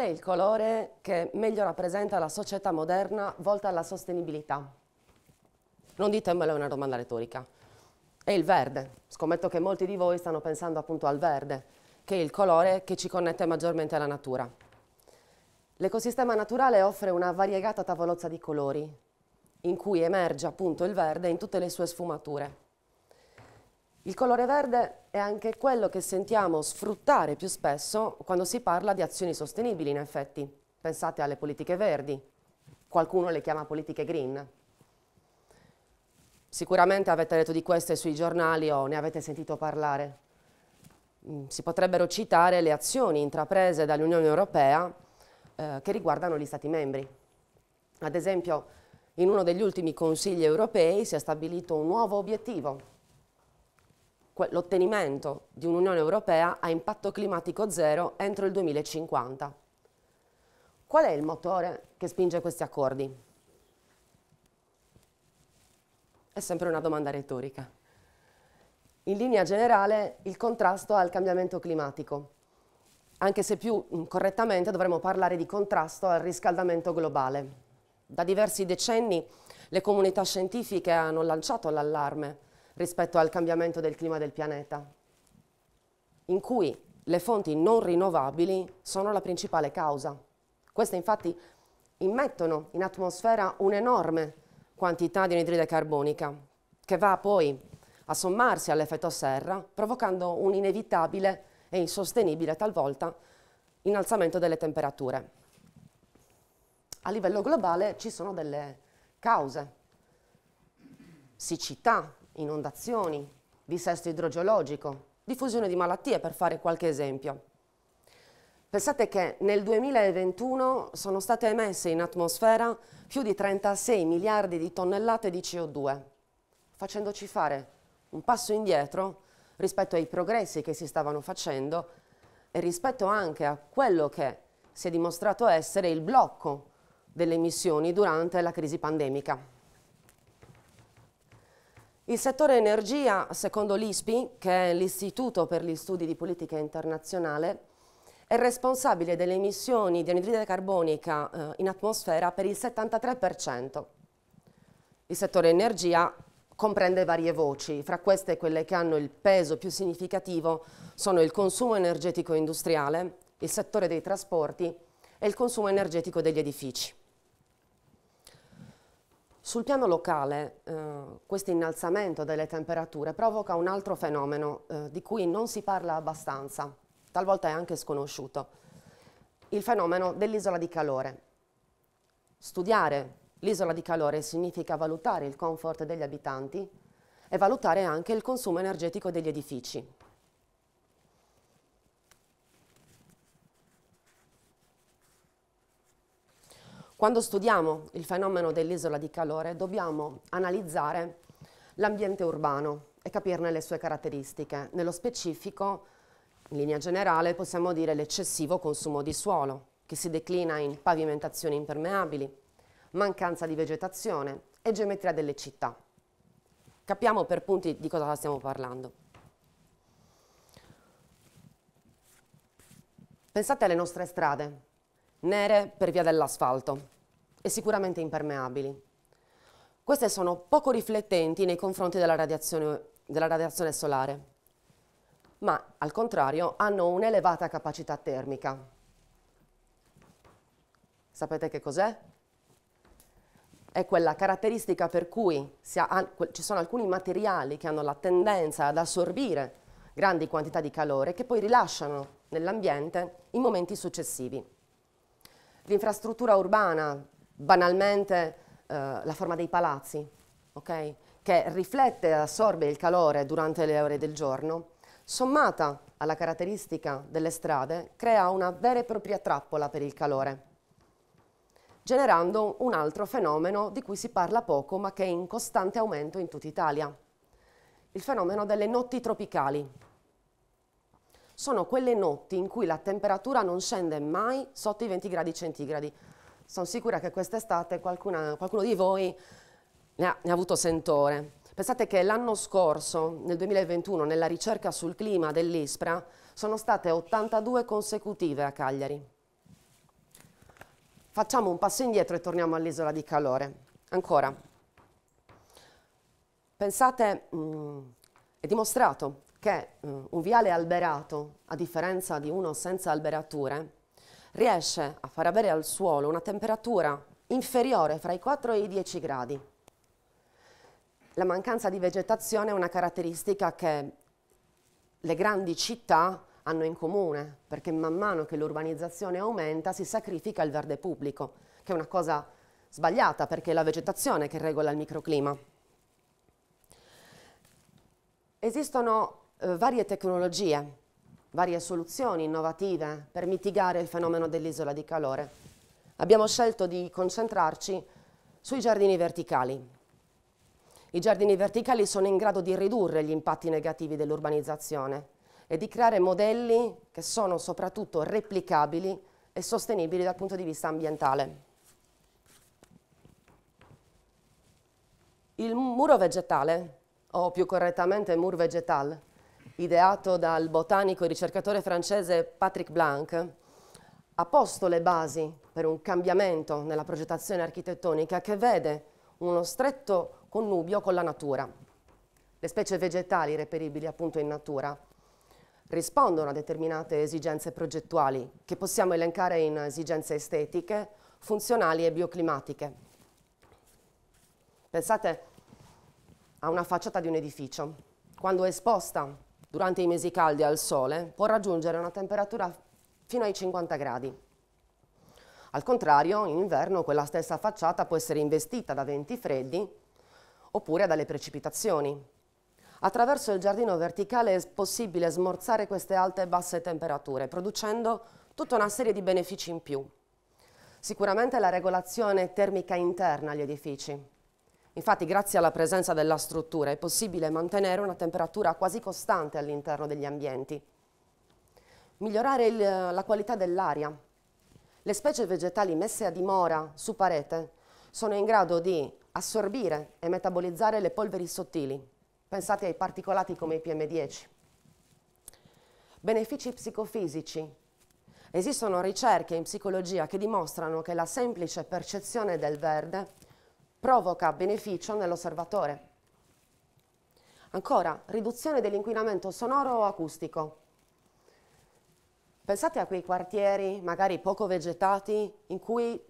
Qual è il colore che meglio rappresenta la società moderna volta alla sostenibilità? Non ditemelo, è una domanda retorica. È il verde. Scommetto che molti di voi stanno pensando appunto al verde, che è il colore che ci connette maggiormente alla natura. L'ecosistema naturale offre una variegata tavolozza di colori, in cui emerge appunto il verde in tutte le sue sfumature. Il colore verde è anche quello che sentiamo sfruttare più spesso quando si parla di azioni sostenibili, in effetti. Pensate alle politiche verdi, qualcuno le chiama politiche green. Sicuramente avete letto di queste sui giornali o ne avete sentito parlare. Mm, si potrebbero citare le azioni intraprese dall'Unione Europea eh, che riguardano gli Stati membri. Ad esempio, in uno degli ultimi consigli europei si è stabilito un nuovo obiettivo l'ottenimento di un'Unione Europea a impatto climatico zero entro il 2050. Qual è il motore che spinge questi accordi? È sempre una domanda retorica. In linea generale il contrasto al cambiamento climatico, anche se più correttamente dovremmo parlare di contrasto al riscaldamento globale. Da diversi decenni le comunità scientifiche hanno lanciato l'allarme rispetto al cambiamento del clima del pianeta, in cui le fonti non rinnovabili sono la principale causa. Queste infatti immettono in atmosfera un'enorme quantità di anidride carbonica che va poi a sommarsi all'effetto serra provocando un inevitabile e insostenibile talvolta innalzamento delle temperature. A livello globale ci sono delle cause, siccità, inondazioni, dissesto idrogeologico, diffusione di malattie, per fare qualche esempio. Pensate che nel 2021 sono state emesse in atmosfera più di 36 miliardi di tonnellate di CO2, facendoci fare un passo indietro rispetto ai progressi che si stavano facendo e rispetto anche a quello che si è dimostrato essere il blocco delle emissioni durante la crisi pandemica. Il settore energia, secondo l'ISPI, che è l'Istituto per gli Studi di Politica Internazionale, è responsabile delle emissioni di anidride carbonica eh, in atmosfera per il 73%. Il settore energia comprende varie voci, fra queste quelle che hanno il peso più significativo sono il consumo energetico industriale, il settore dei trasporti e il consumo energetico degli edifici. Sul piano locale eh, questo innalzamento delle temperature provoca un altro fenomeno eh, di cui non si parla abbastanza, talvolta è anche sconosciuto, il fenomeno dell'isola di calore. Studiare l'isola di calore significa valutare il comfort degli abitanti e valutare anche il consumo energetico degli edifici. Quando studiamo il fenomeno dell'isola di calore dobbiamo analizzare l'ambiente urbano e capirne le sue caratteristiche. Nello specifico, in linea generale, possiamo dire l'eccessivo consumo di suolo, che si declina in pavimentazioni impermeabili, mancanza di vegetazione e geometria delle città. Capiamo per punti di cosa stiamo parlando. Pensate alle nostre strade, nere per via dell'asfalto e sicuramente impermeabili. Queste sono poco riflettenti nei confronti della radiazione, della radiazione solare, ma al contrario hanno un'elevata capacità termica. Sapete che cos'è? È quella caratteristica per cui ha, ci sono alcuni materiali che hanno la tendenza ad assorbire grandi quantità di calore che poi rilasciano nell'ambiente in momenti successivi. L'infrastruttura urbana, banalmente eh, la forma dei palazzi, okay? che riflette e assorbe il calore durante le ore del giorno, sommata alla caratteristica delle strade, crea una vera e propria trappola per il calore, generando un altro fenomeno di cui si parla poco ma che è in costante aumento in tutta Italia, il fenomeno delle notti tropicali sono quelle notti in cui la temperatura non scende mai sotto i 20 gradi centigradi. Sono sicura che quest'estate qualcuno di voi ne ha, ne ha avuto sentore. Pensate che l'anno scorso, nel 2021, nella ricerca sul clima dell'ISPRA, sono state 82 consecutive a Cagliari. facciamo un passo indietro e torniamo all'isola di calore. Ancora, pensate, mh, mm, è dimostrato che mh, mm, un viale alberato, a differenza di uno senza alberature, riesce a far avere al suolo una temperatura inferiore fra i 4 e i 10 gradi. La mancanza di vegetazione è una caratteristica che le grandi città hanno in comune, perché man mano che l'urbanizzazione aumenta si sacrifica il verde pubblico, che è una cosa sbagliata perché è la vegetazione che regola il microclima. Esistono eh, varie tecnologie, varie soluzioni innovative per mitigare il fenomeno dell'isola di calore. Abbiamo scelto di concentrarci sui giardini verticali. I giardini verticali sono in grado di ridurre gli impatti negativi dell'urbanizzazione e di creare modelli che sono soprattutto replicabili e sostenibili dal punto di vista ambientale. Il muro vegetale, o più correttamente mur vegetal, ideato dal botanico e ricercatore francese Patrick Blanc, ha posto le basi per un cambiamento nella progettazione architettonica che vede uno stretto connubio con la natura. Le specie vegetali reperibili appunto in natura rispondono a determinate esigenze progettuali che possiamo elencare in esigenze estetiche, funzionali e bioclimatiche. Pensate a una facciata di un edificio. Quando esposta durante i mesi caldi al sole può raggiungere una temperatura fino ai 50 gradi. Al contrario, in inverno quella stessa facciata può essere investita da venti freddi oppure dalle precipitazioni. Attraverso il giardino verticale è possibile smorzare queste alte e basse temperature, producendo tutta una serie di benefici in più. Sicuramente la regolazione termica interna agli edifici. Infatti, grazie alla presenza della struttura è possibile mantenere una temperatura quasi costante all'interno degli ambienti. Migliorare il, la qualità dell'aria. Le specie vegetali messe a dimora su parete sono in grado di assorbire e metabolizzare le polveri sottili, Pensate ai particolati come i PM10. Benefici psicofisici. Esistono ricerche in psicologia che dimostrano che la semplice percezione del verde provoca beneficio nell'osservatore. Ancora, riduzione dell'inquinamento sonoro o acustico. Pensate a quei quartieri, magari poco vegetati, in cui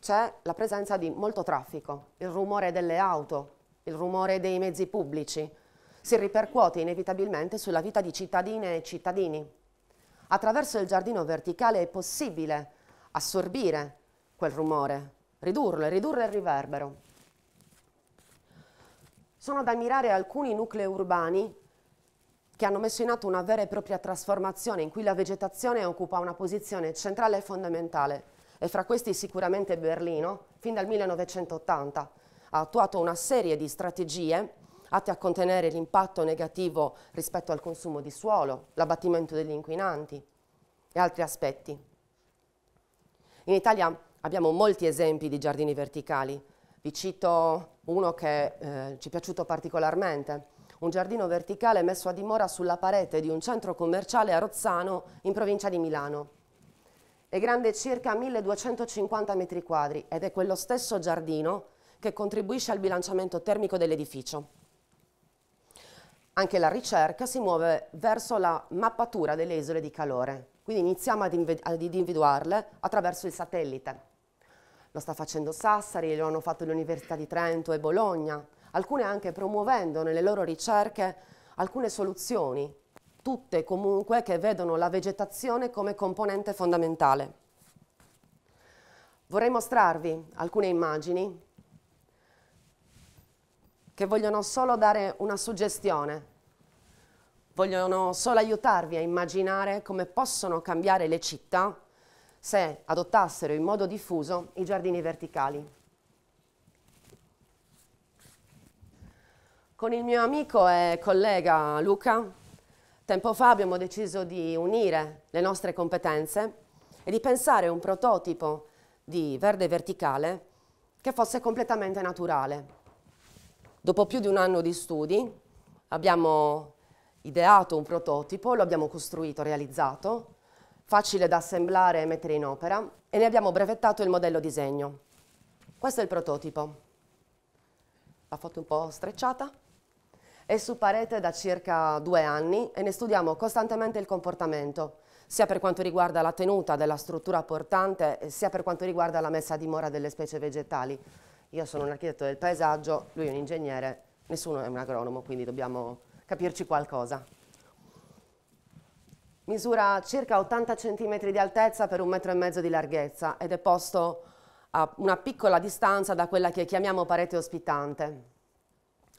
c'è la presenza di molto traffico, il rumore delle auto, il rumore dei mezzi pubblici, si ripercuote inevitabilmente sulla vita di cittadine e cittadini. Attraverso il giardino verticale è possibile assorbire quel rumore, ridurlo e ridurre il riverbero. Sono da ammirare alcuni nuclei urbani che hanno messo in atto una vera e propria trasformazione in cui la vegetazione occupa una posizione centrale e fondamentale e fra questi sicuramente Berlino, fin dal 1980, ha attuato una serie di strategie atte a contenere l'impatto negativo rispetto al consumo di suolo, l'abbattimento degli inquinanti e altri aspetti. In Italia abbiamo molti esempi di giardini verticali. Vi cito uno che eh, ci è piaciuto particolarmente, un giardino verticale messo a dimora sulla parete di un centro commerciale a Rozzano in provincia di Milano. È grande circa 1250 metri quadri ed è quello stesso giardino che contribuisce al bilanciamento termico dell'edificio. Anche la ricerca si muove verso la mappatura delle isole di calore, quindi iniziamo ad, ad individuarle attraverso il satellite. Lo sta facendo Sassari, lo hanno fatto l'Università di Trento e Bologna, alcune anche promuovendo nelle loro ricerche alcune soluzioni, tutte comunque che vedono la vegetazione come componente fondamentale. Vorrei mostrarvi alcune immagini che vogliono solo dare una suggestione, vogliono solo aiutarvi a immaginare come possono cambiare le città se adottassero in modo diffuso i giardini verticali. Con il mio amico e collega Luca, tempo fa abbiamo deciso di unire le nostre competenze e di pensare un prototipo di verde verticale che fosse completamente naturale. Dopo più di un anno di studi abbiamo ideato un prototipo, lo abbiamo costruito, realizzato, facile da assemblare e mettere in opera e ne abbiamo brevettato il modello disegno. Questo è il prototipo. La foto un po' strecciata. È su parete da circa due anni e ne studiamo costantemente il comportamento, sia per quanto riguarda la tenuta della struttura portante, sia per quanto riguarda la messa a dimora delle specie vegetali. Io sono un architetto del paesaggio, lui è un ingegnere, nessuno è un agronomo, quindi dobbiamo capirci qualcosa. Misura circa 80 cm di altezza per un metro e mezzo di larghezza ed è posto a una piccola distanza da quella che chiamiamo parete ospitante.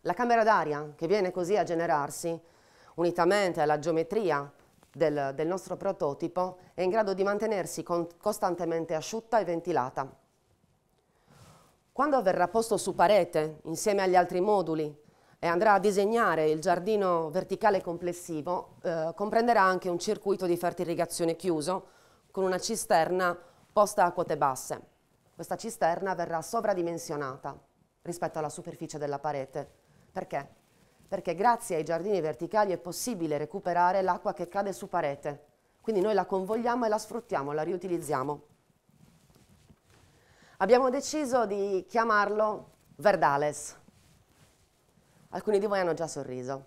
La camera d'aria, che viene così a generarsi, unitamente alla geometria del, del nostro prototipo, è in grado di mantenersi con, costantemente asciutta e ventilata. Quando verrà posto su parete, insieme agli altri moduli, e andrà a disegnare il giardino verticale complessivo, eh, comprenderà anche un circuito di fertirrigazione chiuso con una cisterna posta a quote basse. Questa cisterna verrà sovradimensionata rispetto alla superficie della parete. Perché? Perché grazie ai giardini verticali è possibile recuperare l'acqua che cade su parete. Quindi noi la convogliamo e la sfruttiamo, la riutilizziamo. Abbiamo deciso di chiamarlo Verdales, Alcuni di voi hanno già sorriso.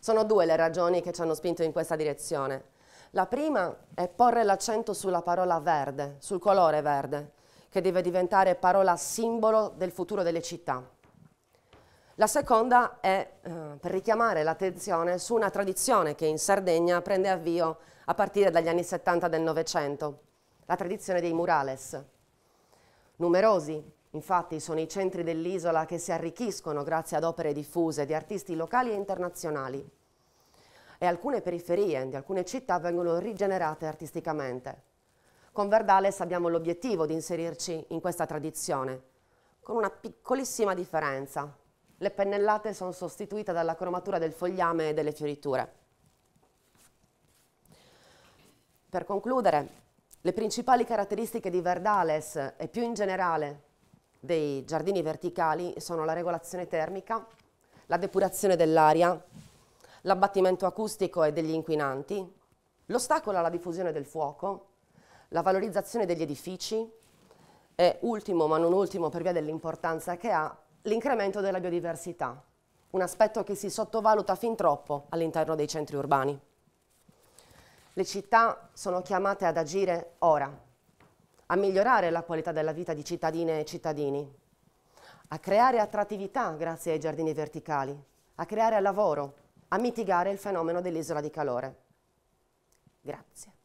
Sono due le ragioni che ci hanno spinto in questa direzione. La prima è porre l'accento sulla parola verde, sul colore verde, che deve diventare parola simbolo del futuro delle città. La seconda è eh, per richiamare l'attenzione su una tradizione che in Sardegna prende avvio a partire dagli anni 70 del Novecento, la tradizione dei murales. Numerosi, Infatti sono i centri dell'isola che si arricchiscono grazie ad opere diffuse di artisti locali e internazionali. E alcune periferie di alcune città vengono rigenerate artisticamente. Con Verdales abbiamo l'obiettivo di inserirci in questa tradizione, con una piccolissima differenza. Le pennellate sono sostituite dalla cromatura del fogliame e delle fioriture. Per concludere, le principali caratteristiche di Verdales e più in generale dei giardini verticali sono la regolazione termica, la depurazione dell'aria, l'abbattimento acustico e degli inquinanti, l'ostacolo alla diffusione del fuoco, la valorizzazione degli edifici e ultimo ma non ultimo per via dell'importanza che ha, l'incremento della biodiversità, un aspetto che si sottovaluta fin troppo all'interno dei centri urbani. Le città sono chiamate ad agire ora, a migliorare la qualità della vita di cittadine e cittadini, a creare attrattività grazie ai giardini verticali, a creare lavoro, a mitigare il fenomeno dell'isola di calore. Grazie.